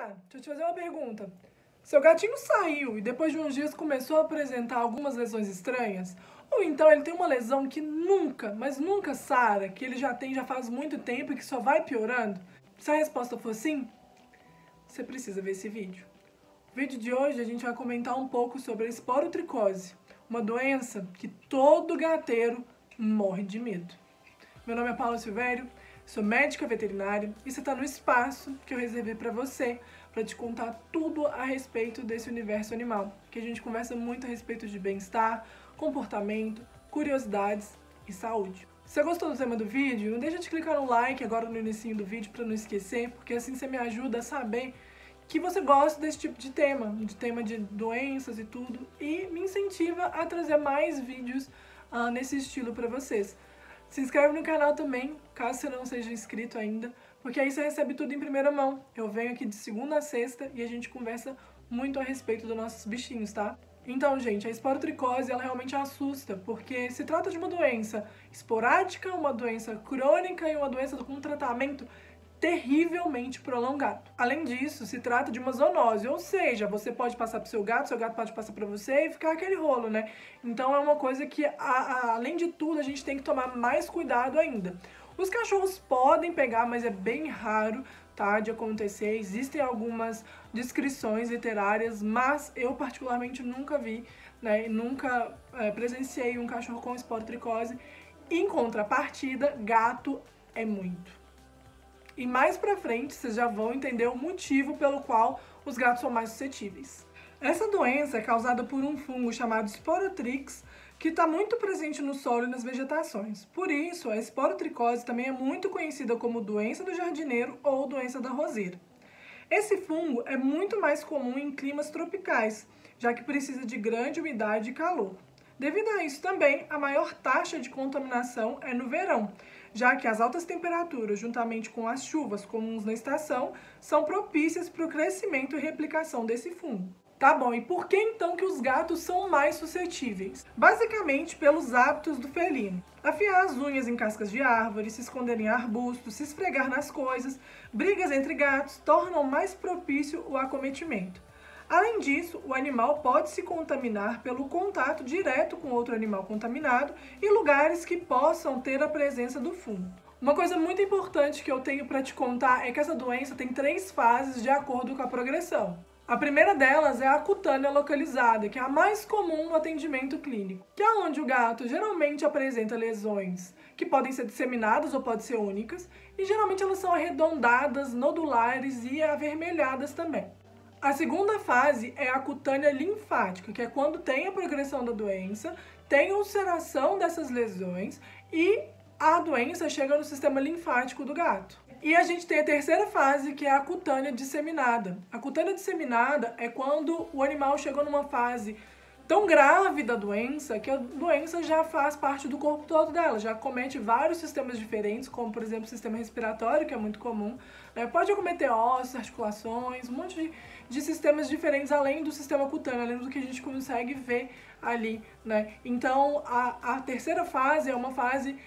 cá, deixa eu te fazer uma pergunta. Seu gatinho saiu e depois de uns dias começou a apresentar algumas lesões estranhas? Ou então ele tem uma lesão que nunca, mas nunca sara, que ele já tem já faz muito tempo e que só vai piorando? Se a resposta for sim, você precisa ver esse vídeo. No vídeo de hoje a gente vai comentar um pouco sobre a esporotricose, uma doença que todo gateiro morre de medo. Meu nome é Paula Silvério, sou médica veterinária e você está no espaço que eu reservei para você, para te contar tudo a respeito desse universo animal, que a gente conversa muito a respeito de bem-estar, comportamento, curiosidades e saúde. Se você gostou do tema do vídeo, não deixa de clicar no like agora no início do vídeo para não esquecer, porque assim você me ajuda a saber que você gosta desse tipo de tema, de tema de doenças e tudo, e me incentiva a trazer mais vídeos uh, nesse estilo para vocês. Se inscreve no canal também, caso você não seja inscrito ainda, porque aí você recebe tudo em primeira mão. Eu venho aqui de segunda a sexta e a gente conversa muito a respeito dos nossos bichinhos, tá? Então, gente, a esporotricose ela realmente assusta, porque se trata de uma doença esporádica, uma doença crônica e uma doença com tratamento terrivelmente prolongado. Além disso, se trata de uma zoonose, ou seja, você pode passar para o seu gato, seu gato pode passar para você e ficar aquele rolo, né? Então é uma coisa que, a, a, além de tudo, a gente tem que tomar mais cuidado ainda. Os cachorros podem pegar, mas é bem raro, tá, de acontecer. Existem algumas descrições literárias, mas eu particularmente nunca vi, né, nunca é, presenciei um cachorro com esporotricose. Em contrapartida, gato é muito. E mais pra frente vocês já vão entender o motivo pelo qual os gatos são mais suscetíveis. Essa doença é causada por um fungo chamado Sporotrix, que está muito presente no solo e nas vegetações. Por isso, a esporotricose também é muito conhecida como doença do jardineiro ou doença da roseira. Esse fungo é muito mais comum em climas tropicais, já que precisa de grande umidade e calor. Devido a isso também, a maior taxa de contaminação é no verão, já que as altas temperaturas, juntamente com as chuvas comuns na estação, são propícias para o crescimento e replicação desse fungo. Tá bom, e por que então que os gatos são mais suscetíveis? Basicamente pelos hábitos do felino. Afiar as unhas em cascas de árvores, se esconder em arbustos, se esfregar nas coisas, brigas entre gatos tornam mais propício o acometimento. Além disso, o animal pode se contaminar pelo contato direto com outro animal contaminado em lugares que possam ter a presença do fungo. Uma coisa muito importante que eu tenho para te contar é que essa doença tem três fases de acordo com a progressão. A primeira delas é a cutânea localizada, que é a mais comum no atendimento clínico, que é onde o gato geralmente apresenta lesões que podem ser disseminadas ou podem ser únicas, e geralmente elas são arredondadas, nodulares e avermelhadas também. A segunda fase é a cutânea linfática, que é quando tem a progressão da doença, tem ulceração dessas lesões e a doença chega no sistema linfático do gato. E a gente tem a terceira fase, que é a cutânea disseminada. A cutânea disseminada é quando o animal chegou numa fase tão grave da doença que a doença já faz parte do corpo todo dela, já comete vários sistemas diferentes, como por exemplo o sistema respiratório, que é muito comum, né? pode acometer ossos, articulações, um monte de, de sistemas diferentes além do sistema cutâneo, além do que a gente consegue ver ali, né? Então a, a terceira fase é uma fase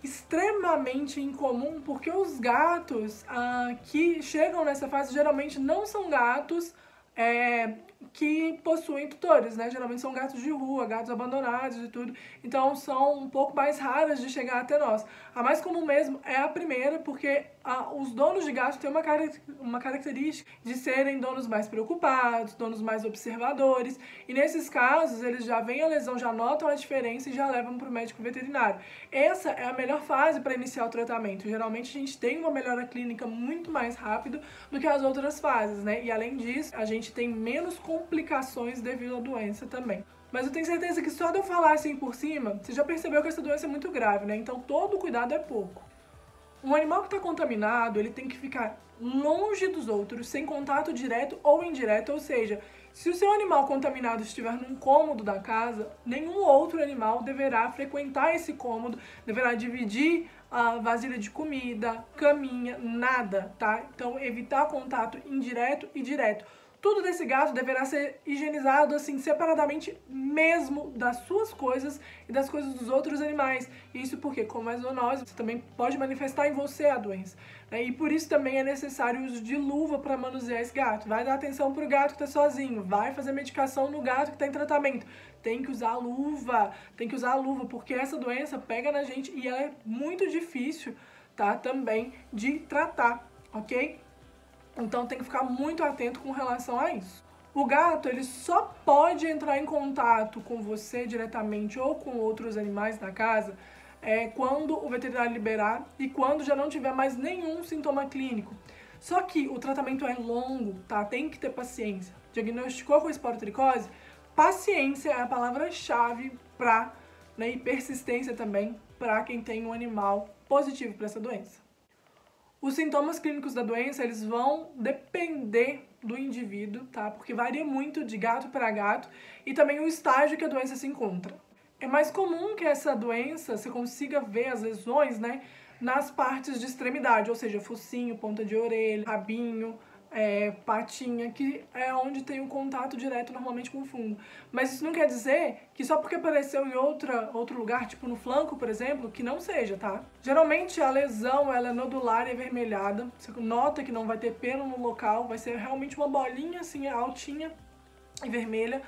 extremamente incomum porque os gatos ah, que chegam nessa fase geralmente não são gatos é, que possuem tutores, né? Geralmente são gatos de rua, gatos abandonados e tudo. Então são um pouco mais raras de chegar até nós. A mais comum mesmo é a primeira, porque a, os donos de gatos têm uma, uma característica de serem donos mais preocupados, donos mais observadores. E nesses casos, eles já veem a lesão, já notam a diferença e já levam para o médico veterinário. Essa é a melhor fase para iniciar o tratamento. Geralmente a gente tem uma melhora clínica muito mais rápido do que as outras fases, né? E além disso, a gente tem menos complicações devido à doença também. Mas eu tenho certeza que só de eu falar assim por cima, você já percebeu que essa doença é muito grave, né? Então todo cuidado é pouco. Um animal que está contaminado, ele tem que ficar longe dos outros, sem contato direto ou indireto, ou seja, se o seu animal contaminado estiver num cômodo da casa, nenhum outro animal deverá frequentar esse cômodo, deverá dividir a vasilha de comida, caminha, nada, tá? Então, evitar contato indireto e direto. Tudo desse gato deverá ser higienizado assim separadamente mesmo das suas coisas e das coisas dos outros animais. Isso porque, como é zoonose, você também pode manifestar em você a doença. Né? E por isso também é necessário o uso de luva para manusear esse gato. Vai dar atenção para o gato que está sozinho, vai fazer medicação no gato que está em tratamento. Tem que usar luva, tem que usar luva, porque essa doença pega na gente e ela é muito difícil, tá? Também de tratar, ok? Então tem que ficar muito atento com relação a isso. O gato, ele só pode entrar em contato com você diretamente ou com outros animais da casa é, quando o veterinário liberar e quando já não tiver mais nenhum sintoma clínico. Só que o tratamento é longo, tá? Tem que ter paciência. Diagnosticou com esporotricose? Paciência é a palavra-chave para, né, e persistência também, para quem tem um animal positivo para essa doença. Os sintomas clínicos da doença, eles vão depender do indivíduo, tá? Porque varia muito de gato para gato e também o estágio que a doença se encontra. É mais comum que essa doença você consiga ver as lesões, né, nas partes de extremidade, ou seja, focinho, ponta de orelha, rabinho, é, patinha, que é onde tem um contato direto normalmente com o fungo. Mas isso não quer dizer que só porque apareceu em outra, outro lugar, tipo no flanco, por exemplo, que não seja, tá? Geralmente a lesão ela é nodular e avermelhada. Você nota que não vai ter pelo no local, vai ser realmente uma bolinha assim, altinha e vermelha.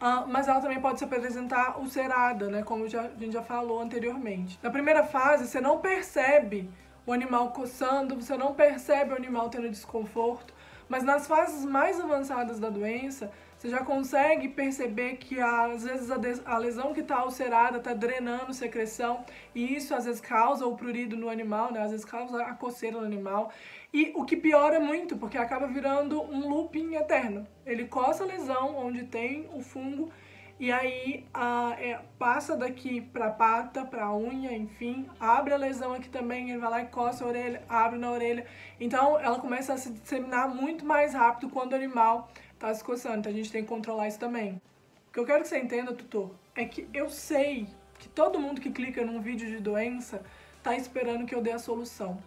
Uh, mas ela também pode se apresentar ulcerada, né? Como já, a gente já falou anteriormente. Na primeira fase, você não percebe o animal coçando, você não percebe o animal tendo desconforto, mas nas fases mais avançadas da doença, você já consegue perceber que às vezes a, lesão que está ulcerada está drenando secreção e isso às vezes causa o prurido no animal, né? às vezes causa a coceira no animal. E o que piora muito, porque acaba virando um looping eterno. Ele coça a lesão onde tem o fungo e aí a, é, passa daqui pra pata, pra unha, enfim, abre a lesão aqui também, ele vai lá e coça a orelha, abre na orelha. Então ela começa a se disseminar muito mais rápido quando o animal tá se coçando. Então a gente tem que controlar isso também. O que eu quero que você entenda, tutor, é que eu sei que todo mundo que clica num vídeo de doença tá esperando que eu dê a solução.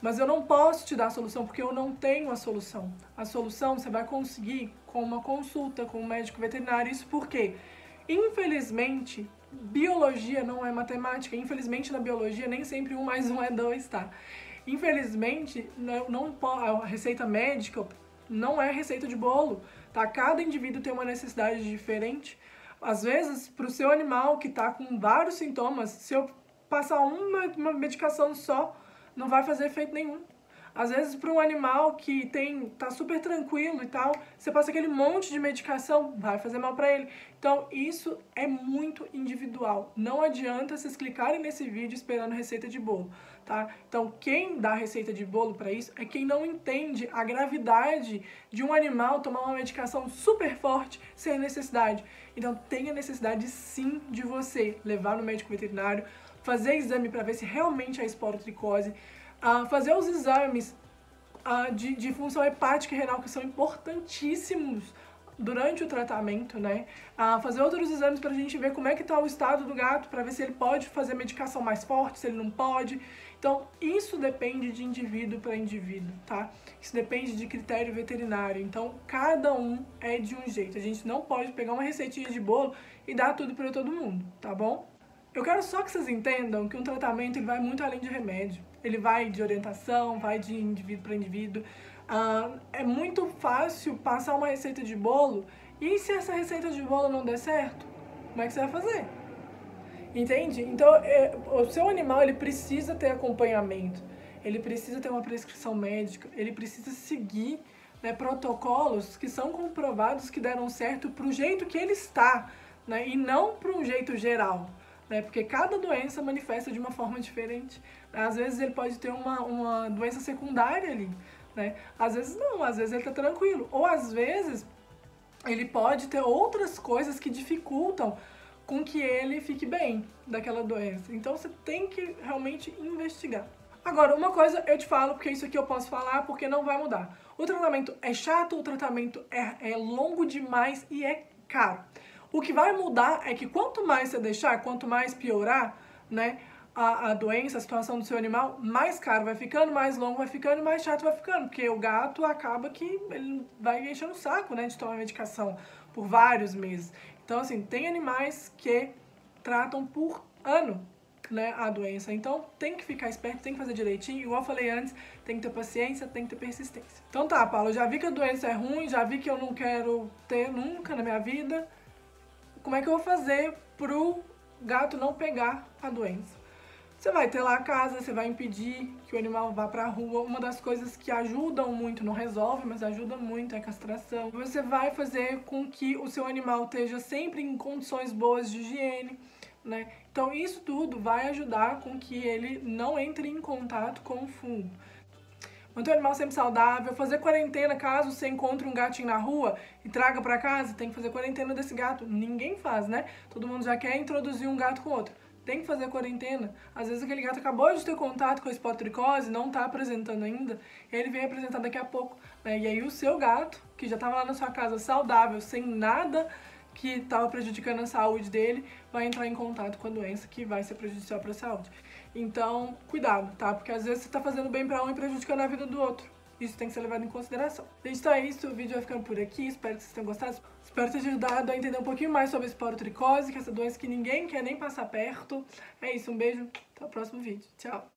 Mas eu não posso te dar a solução porque eu não tenho a solução. A solução você vai conseguir com uma consulta com um médico veterinário. Isso porque, infelizmente, biologia não é matemática. Infelizmente, na biologia, nem sempre um mais um é dois, tá? Infelizmente, não, não a receita médica não é receita de bolo, tá? Cada indivíduo tem uma necessidade diferente. Às vezes, para o seu animal que está com vários sintomas, se eu passar uma, uma medicação só, não vai fazer efeito nenhum. Às vezes, para um animal que tem tá super tranquilo e tal, você passa aquele monte de medicação, vai fazer mal para ele. Então, isso é muito individual. Não adianta vocês clicarem nesse vídeo esperando receita de bolo, tá? Então, quem dá receita de bolo para isso é quem não entende a gravidade de um animal tomar uma medicação super forte sem necessidade. Então, tem a necessidade sim de você levar no médico veterinário, fazer exame para ver se realmente é esporotricose, uh, fazer os exames uh, de, de função hepática e renal, que são importantíssimos durante o tratamento, né? Uh, fazer outros exames para a gente ver como é que está o estado do gato, para ver se ele pode fazer medicação mais forte, se ele não pode. Então, isso depende de indivíduo para indivíduo, tá? Isso depende de critério veterinário. Então, cada um é de um jeito. A gente não pode pegar uma receitinha de bolo e dar tudo para todo mundo, tá bom? Eu quero só que vocês entendam que um tratamento ele vai muito além de remédio. Ele vai de orientação, vai de indivíduo para indivíduo. Uh, é muito fácil passar uma receita de bolo e se essa receita de bolo não der certo, como é que você vai fazer? Entende? Então, é, o seu animal ele precisa ter acompanhamento, ele precisa ter uma prescrição médica, ele precisa seguir né, protocolos que são comprovados que deram certo para o jeito que ele está, né, e não para um jeito geral né? Porque cada doença manifesta de uma forma diferente. Às vezes ele pode ter uma, uma doença secundária ali, né? Às vezes não, às vezes ele tá tranquilo. Ou às vezes ele pode ter outras coisas que dificultam com que ele fique bem daquela doença. Então você tem que realmente investigar. Agora, uma coisa eu te falo, porque isso aqui eu posso falar, porque não vai mudar. O tratamento é chato, o tratamento é, é longo demais e é caro. O que vai mudar é que quanto mais você deixar, quanto mais piorar, né, a, a doença, a situação do seu animal, mais caro vai ficando, mais longo vai ficando mais chato vai ficando. Porque o gato acaba que ele vai enchendo o saco, né, de tomar medicação por vários meses. Então, assim, tem animais que tratam por ano, né, a doença. Então, tem que ficar esperto, tem que fazer direitinho. Igual eu falei antes, tem que ter paciência, tem que ter persistência. Então tá, Paulo, já vi que a doença é ruim, já vi que eu não quero ter nunca na minha vida. Como é que eu vou fazer pro gato não pegar a doença? Você vai ter lá a casa, você vai impedir que o animal vá para a rua. Uma das coisas que ajudam muito, não resolve, mas ajuda muito é a castração. Você vai fazer com que o seu animal esteja sempre em condições boas de higiene, né? Então isso tudo vai ajudar com que ele não entre em contato com o fungo. Manter o animal sempre saudável, fazer quarentena caso você encontre um gatinho na rua e traga para casa, tem que fazer quarentena desse gato. Ninguém faz, né? Todo mundo já quer introduzir um gato com outro tem que fazer quarentena. Às vezes aquele gato acabou de ter contato com a espotricose, não está apresentando ainda, ele vem apresentar daqui a pouco. Né? E aí o seu gato, que já estava lá na sua casa saudável, sem nada que estava prejudicando a saúde dele, vai entrar em contato com a doença que vai ser prejudicial para a saúde. Então, cuidado, tá? Porque às vezes você está fazendo bem para um e prejudicando a vida do outro. Isso tem que ser levado em consideração. Gente, então é isso. O vídeo vai ficando por aqui. Espero que vocês tenham gostado. Espero ter te ajudado a entender um pouquinho mais sobre esporotricose, que é essa doença que ninguém quer nem passar perto. É isso, um beijo. Até o próximo vídeo. Tchau.